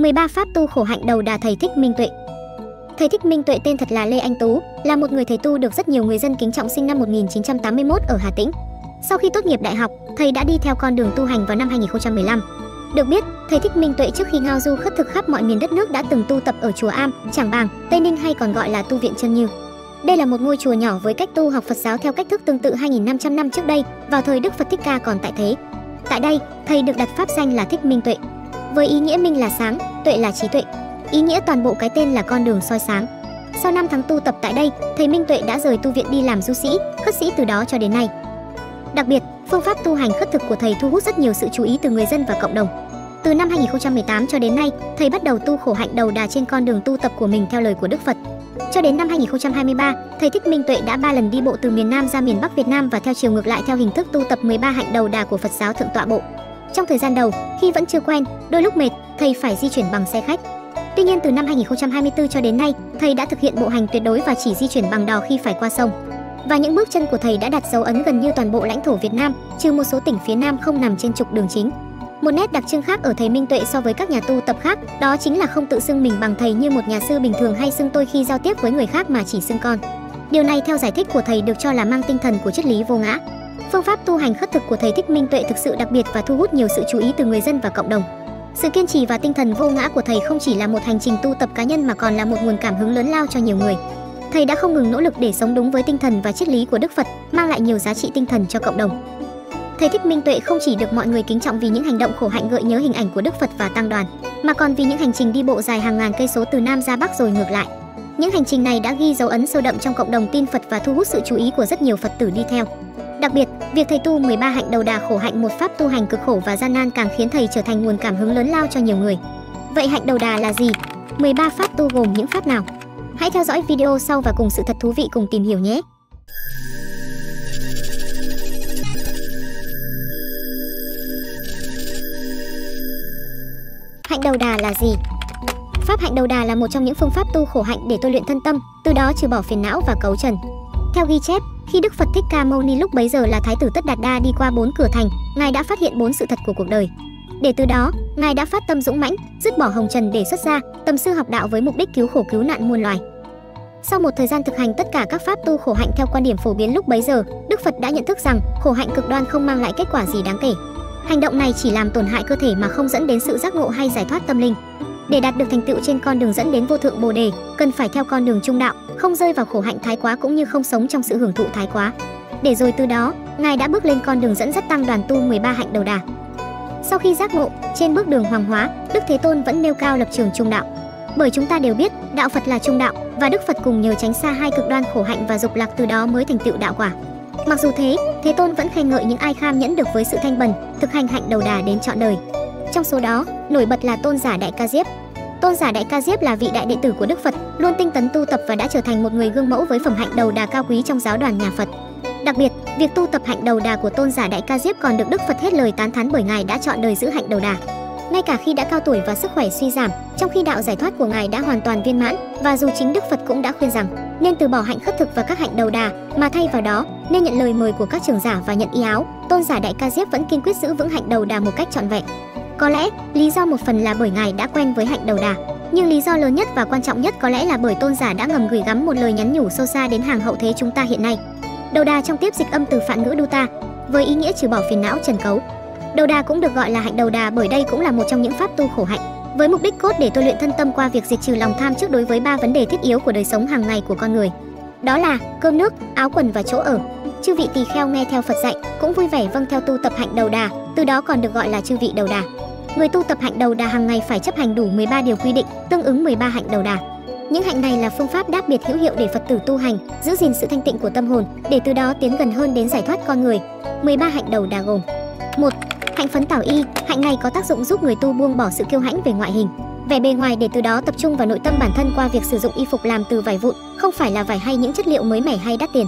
13 pháp tu khổ hạnh đầu đà thầy Thích Minh Tuệ. Thầy Thích Minh Tuệ tên thật là Lê Anh Tú, là một người thầy tu được rất nhiều người dân kính trọng sinh năm 1981 ở Hà Tĩnh. Sau khi tốt nghiệp đại học, thầy đã đi theo con đường tu hành vào năm 2015. Được biết, thầy Thích Minh Tuệ trước khi ngao du khất thực khắp mọi miền đất nước đã từng tu tập ở chùa Am, Trảng Bàng, Tây Ninh hay còn gọi là tu viện Chân Như. Đây là một ngôi chùa nhỏ với cách tu học Phật giáo theo cách thức tương tự 2500 năm trước đây, vào thời Đức Phật Thích Ca còn tại thế. Tại đây, thầy được đặt pháp danh là Thích Minh Tuệ. Với ý nghĩa minh là sáng, tuệ là trí tuệ. Ý nghĩa toàn bộ cái tên là con đường soi sáng. Sau 5 tháng tu tập tại đây, thầy Minh Tuệ đã rời tu viện đi làm du sĩ, khất sĩ từ đó cho đến nay. Đặc biệt, phương pháp tu hành khất thực của thầy thu hút rất nhiều sự chú ý từ người dân và cộng đồng. Từ năm 2018 cho đến nay, thầy bắt đầu tu khổ hạnh đầu đà trên con đường tu tập của mình theo lời của Đức Phật. Cho đến năm 2023, thầy Thích Minh Tuệ đã 3 lần đi bộ từ miền Nam ra miền Bắc Việt Nam và theo chiều ngược lại theo hình thức tu tập 13 hạnh đầu đà của Phật giáo Thượng tọa bộ. Trong thời gian đầu, khi vẫn chưa quen, đôi lúc mệt, thầy phải di chuyển bằng xe khách. Tuy nhiên từ năm 2024 cho đến nay, thầy đã thực hiện bộ hành tuyệt đối và chỉ di chuyển bằng đò khi phải qua sông. Và những bước chân của thầy đã đặt dấu ấn gần như toàn bộ lãnh thổ Việt Nam, trừ một số tỉnh phía Nam không nằm trên trục đường chính. Một nét đặc trưng khác ở thầy Minh Tuệ so với các nhà tu tập khác, đó chính là không tự xưng mình bằng thầy như một nhà sư bình thường hay xưng tôi khi giao tiếp với người khác mà chỉ xưng con. Điều này theo giải thích của thầy được cho là mang tinh thần của triết lý vô ngã. Phương pháp tu hành khất thực của thầy Thích Minh Tuệ thực sự đặc biệt và thu hút nhiều sự chú ý từ người dân và cộng đồng. Sự kiên trì và tinh thần vô ngã của thầy không chỉ là một hành trình tu tập cá nhân mà còn là một nguồn cảm hứng lớn lao cho nhiều người. Thầy đã không ngừng nỗ lực để sống đúng với tinh thần và triết lý của Đức Phật, mang lại nhiều giá trị tinh thần cho cộng đồng. Thầy Thích Minh Tuệ không chỉ được mọi người kính trọng vì những hành động khổ hạnh gợi nhớ hình ảnh của Đức Phật và tăng đoàn, mà còn vì những hành trình đi bộ dài hàng ngàn cây số từ Nam ra Bắc rồi ngược lại. Những hành trình này đã ghi dấu ấn sâu đậm trong cộng đồng tin Phật và thu hút sự chú ý của rất nhiều Phật tử đi theo. Đặc biệt, việc thầy tu 13 hạnh đầu đà khổ hạnh một pháp tu hành cực khổ và gian nan càng khiến thầy trở thành nguồn cảm hứng lớn lao cho nhiều người. Vậy hạnh đầu đà là gì? 13 pháp tu gồm những pháp nào? Hãy theo dõi video sau và cùng sự thật thú vị cùng tìm hiểu nhé. Hạnh đầu đà là gì? Pháp hạnh đầu đà là một trong những phương pháp tu khổ hạnh để tôi luyện thân tâm, từ đó trừ bỏ phiền não và cấu trần. Theo ghi chép, khi Đức Phật Thích Ca Mâu Ni lúc bấy giờ là thái tử Tất Đạt Đa đi qua bốn cửa thành, ngài đã phát hiện bốn sự thật của cuộc đời. Để từ đó, ngài đã phát tâm dũng mãnh, dứt bỏ hồng trần để xuất gia, tâm sư học đạo với mục đích cứu khổ cứu nạn muôn loài. Sau một thời gian thực hành tất cả các pháp tu khổ hạnh theo quan điểm phổ biến lúc bấy giờ, Đức Phật đã nhận thức rằng khổ hạnh cực đoan không mang lại kết quả gì đáng kể. Hành động này chỉ làm tổn hại cơ thể mà không dẫn đến sự giác ngộ hay giải thoát tâm linh. Để đạt được thành tựu trên con đường dẫn đến vô thượng Bồ đề, cần phải theo con đường trung đạo, không rơi vào khổ hạnh thái quá cũng như không sống trong sự hưởng thụ thái quá. Để rồi từ đó, ngài đã bước lên con đường dẫn dắt tăng đoàn tu 13 hạnh đầu đà. Sau khi giác ngộ, trên bước đường hoàng hóa, Đức Thế Tôn vẫn nêu cao lập trường trung đạo. Bởi chúng ta đều biết, đạo Phật là trung đạo và Đức Phật cùng nhờ tránh xa hai cực đoan khổ hạnh và dục lạc từ đó mới thành tựu đạo quả. Mặc dù thế, Thế Tôn vẫn khen ngợi những ai kham nhẫn được với sự thanh bần, thực hành hạnh đầu đà đến trọn đời. Trong số đó, nổi bật là Tôn giả Đại Ca Diếp. Tôn giả Đại Ca Diếp là vị đại đệ tử của Đức Phật, luôn tinh tấn tu tập và đã trở thành một người gương mẫu với phẩm hạnh đầu đà cao quý trong giáo đoàn nhà Phật. Đặc biệt, việc tu tập hạnh đầu đà của Tôn giả Đại Ca Diếp còn được Đức Phật hết lời tán thán bởi ngài đã chọn đời giữ hạnh đầu đà. Ngay cả khi đã cao tuổi và sức khỏe suy giảm, trong khi đạo giải thoát của ngài đã hoàn toàn viên mãn và dù chính Đức Phật cũng đã khuyên rằng nên từ bỏ hạnh khất thực và các hạnh đầu đà, mà thay vào đó nên nhận lời mời của các trưởng giả và nhận y áo. Tôn giả Đại Ca Diếp vẫn kiên quyết giữ vững hạnh đầu đà một cách trọn vẹn. Có lẽ lý do một phần là bởi ngài đã quen với hạnh đầu đà, nhưng lý do lớn nhất và quan trọng nhất có lẽ là bởi tôn giả đã ngầm gửi gắm một lời nhắn nhủ sâu xa đến hàng hậu thế chúng ta hiện nay. Đầu đà trong tiếp dịch âm từ phạn ngữ Duta, với ý nghĩa trừ bỏ phiền não trần cấu. Đầu đà cũng được gọi là hạnh đầu đà bởi đây cũng là một trong những pháp tu khổ hạnh, với mục đích cốt để tôi luyện thân tâm qua việc diệt trừ lòng tham trước đối với ba vấn đề thiết yếu của đời sống hàng ngày của con người. Đó là cơm nước, áo quần và chỗ ở. Chư vị tỳ kheo nghe theo Phật dạy, cũng vui vẻ vâng theo tu tập hạnh đầu đà, từ đó còn được gọi là chư vị đầu đà. Người tu tập hạnh đầu đà hàng ngày phải chấp hành đủ 13 điều quy định, tương ứng 13 hạnh đầu đà. Những hạnh này là phương pháp đáp biệt hữu hiệu để Phật tử tu hành, giữ gìn sự thanh tịnh của tâm hồn, để từ đó tiến gần hơn đến giải thoát con người. 13 hạnh đầu đà gồm: 1. Hạnh phấn tảo y, hạnh này có tác dụng giúp người tu buông bỏ sự kiêu hãnh về ngoại hình, vẻ bề ngoài để từ đó tập trung vào nội tâm bản thân qua việc sử dụng y phục làm từ vải vụn, không phải là vải hay những chất liệu mới mẻ hay đắt tiền.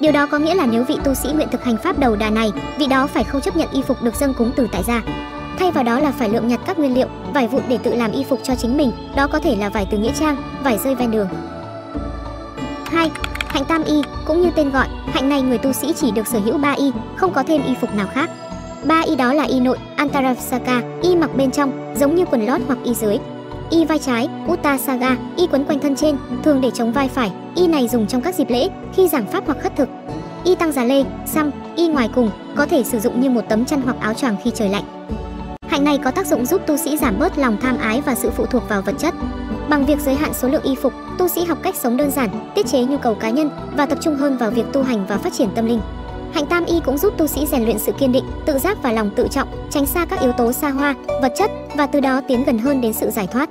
Điều đó có nghĩa là nếu vị tu sĩ nguyện thực hành pháp đầu đà này, vị đó phải không chấp nhận y phục được dâng cúng từ tại gia. Thay vào đó là phải lượng nhặt các nguyên liệu, vải vụn để tự làm y phục cho chính mình, đó có thể là vải từ nghĩa trang, vải rơi ven đường. 2. Hạnh tam y, cũng như tên gọi, hạnh này người tu sĩ chỉ được sở hữu 3 y, không có thêm y phục nào khác. Ba y đó là y nội, antaravsaka, y mặc bên trong, giống như quần lót hoặc y dưới. y vai trái, Uttasaga, y quấn quanh thân trên, thường để chống vai phải. Y này dùng trong các dịp lễ, khi giảng pháp hoặc khất thực. Y tăng già lê, xăm, y ngoài cùng, có thể sử dụng như một tấm chăn hoặc áo choàng khi trời lạnh. Hạnh này có tác dụng giúp tu sĩ giảm bớt lòng tham ái và sự phụ thuộc vào vật chất. Bằng việc giới hạn số lượng y phục, tu sĩ học cách sống đơn giản, tiết chế nhu cầu cá nhân và tập trung hơn vào việc tu hành và phát triển tâm linh. Hạnh tam y cũng giúp tu sĩ rèn luyện sự kiên định, tự giác và lòng tự trọng, tránh xa các yếu tố xa hoa, vật chất và từ đó tiến gần hơn đến sự giải thoát.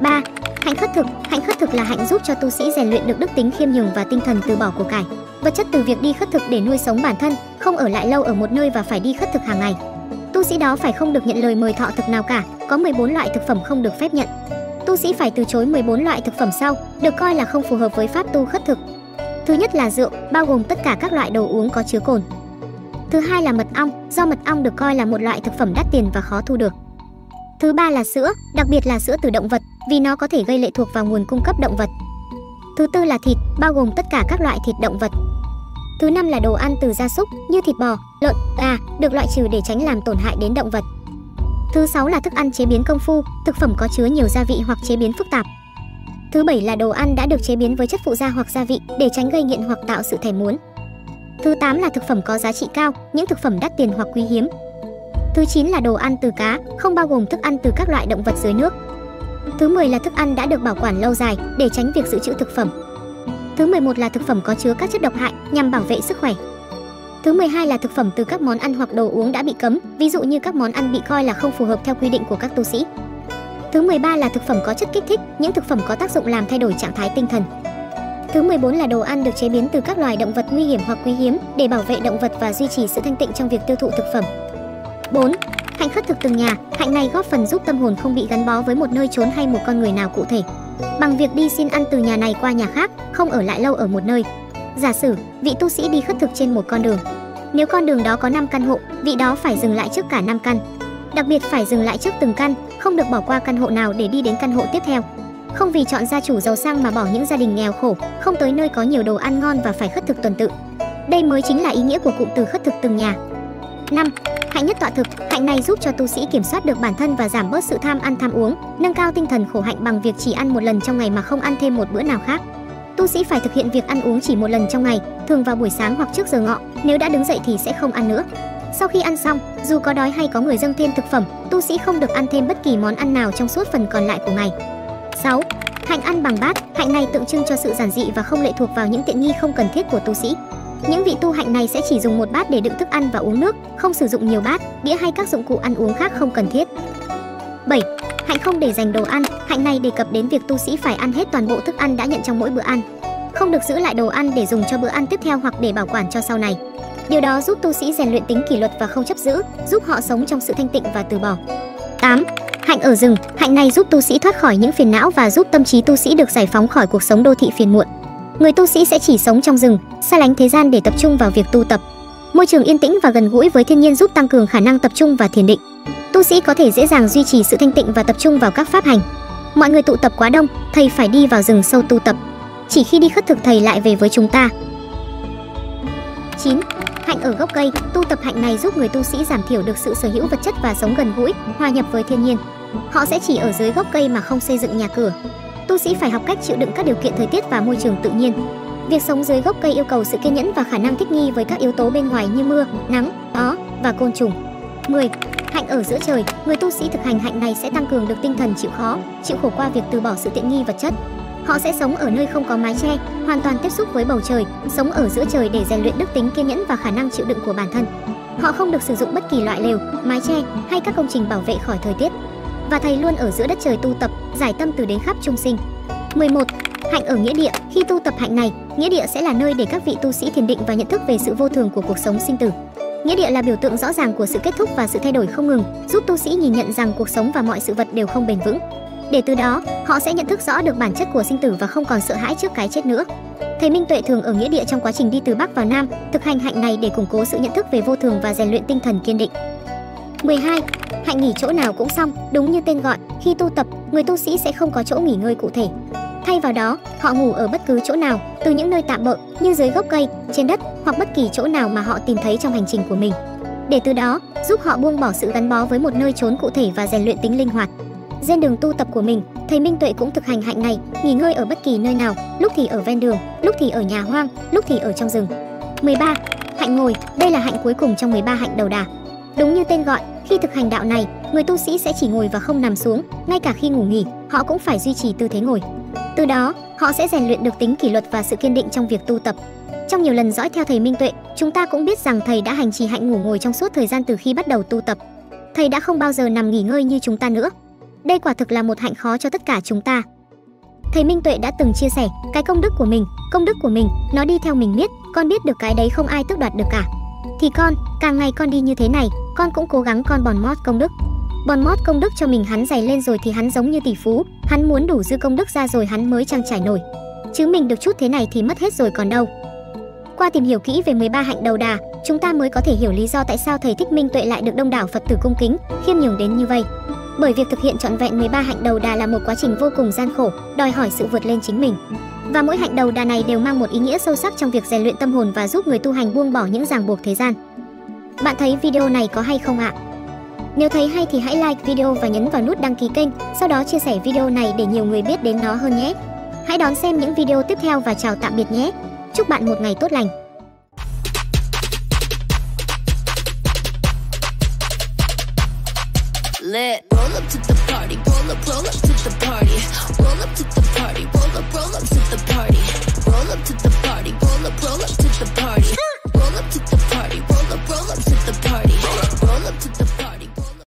3. Hạnh khất thực, hạnh khất thực là hạnh giúp cho tu sĩ rèn luyện được đức tính khiêm nhường và tinh thần từ bỏ của cải. Vật chất từ việc đi khất thực để nuôi sống bản thân, không ở lại lâu ở một nơi và phải đi khất thực hàng ngày. Tu sĩ đó phải không được nhận lời mời thọ thực nào cả, có 14 loại thực phẩm không được phép nhận. Tu sĩ phải từ chối 14 loại thực phẩm sau, được coi là không phù hợp với pháp tu khất thực. Thứ nhất là rượu, bao gồm tất cả các loại đồ uống có chứa cồn. Thứ hai là mật ong, do mật ong được coi là một loại thực phẩm đắt tiền và khó thu được. Thứ ba là sữa, đặc biệt là sữa từ động vật, vì nó có thể gây lệ thuộc vào nguồn cung cấp động vật. Thứ tư là thịt, bao gồm tất cả các loại thịt động vật. Thứ năm là đồ ăn từ gia súc như thịt bò, lợn, gà, được loại trừ để tránh làm tổn hại đến động vật. Thứ sáu là thức ăn chế biến công phu, thực phẩm có chứa nhiều gia vị hoặc chế biến phức tạp. Thứ bảy là đồ ăn đã được chế biến với chất phụ gia hoặc gia vị để tránh gây nghiện hoặc tạo sự thèm muốn. Thứ 8 là thực phẩm có giá trị cao, những thực phẩm đắt tiền hoặc quý hiếm. Thứ 9 là đồ ăn từ cá, không bao gồm thức ăn từ các loại động vật dưới nước. Thứ 10 là thức ăn đã được bảo quản lâu dài để tránh việc dự trữ thực phẩm. Thứ 11 là thực phẩm có chứa các chất độc hại nhằm bảo vệ sức khỏe. Thứ 12 là thực phẩm từ các món ăn hoặc đồ uống đã bị cấm, ví dụ như các món ăn bị coi là không phù hợp theo quy định của các tu sĩ. Thứ 13 là thực phẩm có chất kích thích, những thực phẩm có tác dụng làm thay đổi trạng thái tinh thần. Thứ 14 là đồ ăn được chế biến từ các loài động vật nguy hiểm hoặc quý hiếm để bảo vệ động vật và duy trì sự thanh tịnh trong việc tiêu thụ thực phẩm. 4. Hạnh khất thực từng nhà, hạnh này góp phần giúp tâm hồn không bị gắn bó với một nơi trốn hay một con người nào cụ thể. Bằng việc đi xin ăn từ nhà này qua nhà khác, không ở lại lâu ở một nơi. Giả sử, vị tu sĩ đi khất thực trên một con đường. Nếu con đường đó có 5 căn hộ, vị đó phải dừng lại trước cả 5 căn. Đặc biệt phải dừng lại trước từng căn, không được bỏ qua căn hộ nào để đi đến căn hộ tiếp theo. Không vì chọn gia chủ giàu sang mà bỏ những gia đình nghèo khổ, không tới nơi có nhiều đồ ăn ngon và phải khất thực tuần tự. Đây mới chính là ý nghĩa của cụm từ khất thực từng nhà. 5. Hạnh nhất tọa thực, hạnh này giúp cho tu sĩ kiểm soát được bản thân và giảm bớt sự tham ăn tham uống, nâng cao tinh thần khổ hạnh bằng việc chỉ ăn một lần trong ngày mà không ăn thêm một bữa nào khác. Tu sĩ phải thực hiện việc ăn uống chỉ một lần trong ngày, thường vào buổi sáng hoặc trước giờ ngọ, nếu đã đứng dậy thì sẽ không ăn nữa. Sau khi ăn xong, dù có đói hay có người dâng thêm thực phẩm, tu sĩ không được ăn thêm bất kỳ món ăn nào trong suốt phần còn lại của ngày. 6. Hạnh ăn bằng bát, hạnh này tượng trưng cho sự giản dị và không lệ thuộc vào những tiện nghi không cần thiết của tu sĩ. Những vị tu hạnh này sẽ chỉ dùng một bát để đựng thức ăn và uống nước, không sử dụng nhiều bát, đĩa hay các dụng cụ ăn uống khác không cần thiết. 7. Hạnh không để dành đồ ăn, hạnh này đề cập đến việc tu sĩ phải ăn hết toàn bộ thức ăn đã nhận trong mỗi bữa ăn. Không được giữ lại đồ ăn để dùng cho bữa ăn tiếp theo hoặc để bảo quản cho sau này. Điều đó giúp tu sĩ rèn luyện tính kỷ luật và không chấp giữ, giúp họ sống trong sự thanh tịnh và từ bỏ. 8. Hạnh ở rừng, hạnh này giúp tu sĩ thoát khỏi những phiền não và giúp tâm trí tu sĩ được giải phóng khỏi cuộc sống đô thị phiền muộn. Người tu sĩ sẽ chỉ sống trong rừng, xa lánh thế gian để tập trung vào việc tu tập. Môi trường yên tĩnh và gần gũi với thiên nhiên giúp tăng cường khả năng tập trung và thiền định. Tu sĩ có thể dễ dàng duy trì sự thanh tịnh và tập trung vào các pháp hành. Mọi người tụ tập quá đông, thầy phải đi vào rừng sâu tu tập. Chỉ khi đi khất thực thầy lại về với chúng ta. 9. Hạnh ở gốc cây, tu tập hạnh này giúp người tu sĩ giảm thiểu được sự sở hữu vật chất và sống gần gũi, hòa nhập với thiên nhiên. Họ sẽ chỉ ở dưới gốc cây mà không xây dựng nhà cửa. Tu sĩ phải học cách chịu đựng các điều kiện thời tiết và môi trường tự nhiên. Việc sống dưới gốc cây yêu cầu sự kiên nhẫn và khả năng thích nghi với các yếu tố bên ngoài như mưa, nắng, gió và côn trùng. 10. Hạnh ở giữa trời, người tu sĩ thực hành hạnh này sẽ tăng cường được tinh thần chịu khó, chịu khổ qua việc từ bỏ sự tiện nghi vật chất. Họ sẽ sống ở nơi không có mái che, hoàn toàn tiếp xúc với bầu trời, sống ở giữa trời để rèn luyện đức tính kiên nhẫn và khả năng chịu đựng của bản thân. Họ không được sử dụng bất kỳ loại lều, mái che hay các công trình bảo vệ khỏi thời tiết. Và thầy luôn ở giữa đất trời tu tập, giải tâm từ đến khắp trung sinh. 11. Hạnh ở nghĩa địa, khi tu tập hạnh này, nghĩa địa sẽ là nơi để các vị tu sĩ thiền định và nhận thức về sự vô thường của cuộc sống sinh tử. Nghĩa địa là biểu tượng rõ ràng của sự kết thúc và sự thay đổi không ngừng, giúp tu sĩ nhìn nhận rằng cuộc sống và mọi sự vật đều không bền vững. Để từ đó, họ sẽ nhận thức rõ được bản chất của sinh tử và không còn sợ hãi trước cái chết nữa. Thầy Minh Tuệ thường ở nghĩa địa trong quá trình đi từ Bắc vào Nam, thực hành hạnh này để củng cố sự nhận thức về vô thường và rèn luyện tinh thần kiên định. 12. Hạnh nghỉ chỗ nào cũng xong, đúng như tên gọi, khi tu tập, người tu sĩ sẽ không có chỗ nghỉ ngơi cụ thể. Thay vào đó, họ ngủ ở bất cứ chỗ nào, từ những nơi tạm bợ như dưới gốc cây, trên đất hoặc bất kỳ chỗ nào mà họ tìm thấy trong hành trình của mình. Để từ đó, giúp họ buông bỏ sự gắn bó với một nơi trốn cụ thể và rèn luyện tính linh hoạt. Trên đường tu tập của mình, thầy Minh Tuệ cũng thực hành hạnh này, nghỉ ngơi ở bất kỳ nơi nào, lúc thì ở ven đường, lúc thì ở nhà hoang, lúc thì ở trong rừng. 13. Hạnh ngồi, đây là hạnh cuối cùng trong 13 hạnh đầu đà. Đúng như tên gọi, khi thực hành đạo này, người tu sĩ sẽ chỉ ngồi và không nằm xuống, ngay cả khi ngủ nghỉ, họ cũng phải duy trì tư thế ngồi. Từ đó, họ sẽ rèn luyện được tính kỷ luật và sự kiên định trong việc tu tập. Trong nhiều lần dõi theo thầy Minh Tuệ, chúng ta cũng biết rằng thầy đã hành trì hạnh ngủ ngồi trong suốt thời gian từ khi bắt đầu tu tập. Thầy đã không bao giờ nằm nghỉ ngơi như chúng ta nữa. Đây quả thực là một hạnh khó cho tất cả chúng ta. Thầy Minh Tuệ đã từng chia sẻ, cái công đức của mình, công đức của mình, nó đi theo mình biết, con biết được cái đấy không ai tước đoạt được cả. Thì con, càng ngày con đi như thế này, con cũng cố gắng con bòn mót công đức. Bòn mót công đức cho mình hắn dày lên rồi thì hắn giống như tỷ phú, hắn muốn đủ dư công đức ra rồi hắn mới trang trải nổi. Chứ mình được chút thế này thì mất hết rồi còn đâu. Qua tìm hiểu kỹ về 13 hạnh đầu đà, chúng ta mới có thể hiểu lý do tại sao thầy Thích Minh Tuệ lại được đông đảo Phật tử cung kính, khiêm nhường đến như vậy. Bởi việc thực hiện trọn vẹn 13 hạnh đầu đà là một quá trình vô cùng gian khổ, đòi hỏi sự vượt lên chính mình. Và mỗi hạnh đầu đà này đều mang một ý nghĩa sâu sắc trong việc rèn luyện tâm hồn và giúp người tu hành buông bỏ những ràng buộc thế gian. Bạn thấy video này có hay không ạ? Nếu thấy hay thì hãy like video và nhấn vào nút đăng ký kênh, sau đó chia sẻ video này để nhiều người biết đến nó hơn nhé. Hãy đón xem những video tiếp theo và chào tạm biệt nhé. Chúc bạn một ngày tốt lành. lit. Roll up to the party, roll up, roll up to the party. Roll up to the party, roll up, roll up to the party. Roll up to the party, roll up, roll up to the party. Roll up to the party, roll up, roll up to the party.